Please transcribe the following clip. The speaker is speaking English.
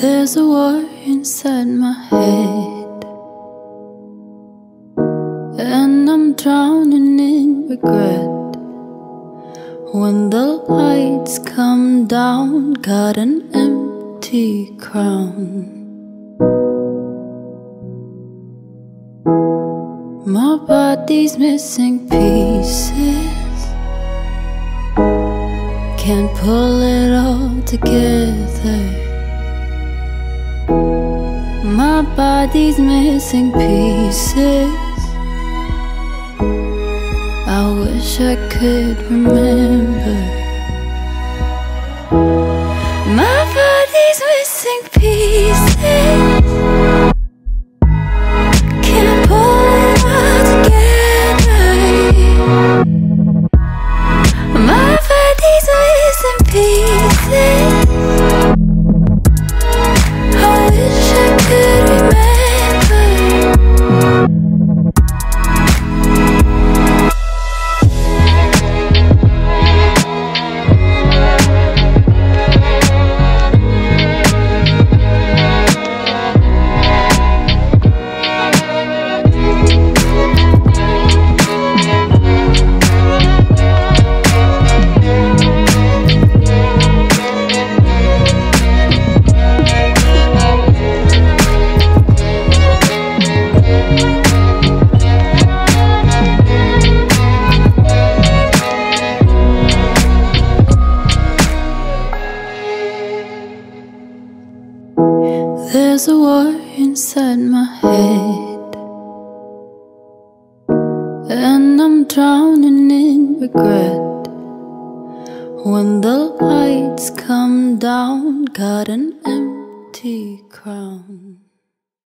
There's a war inside my head. And I'm drowning in regret. When the lights come down Got an empty crown. My body's missing pieces. Can't pull it all together. My body's missing pieces. I wish I could remember. My body's missing pieces. There's a war inside my head, and I'm drowning in regret. When the lights come down, got an empty crown.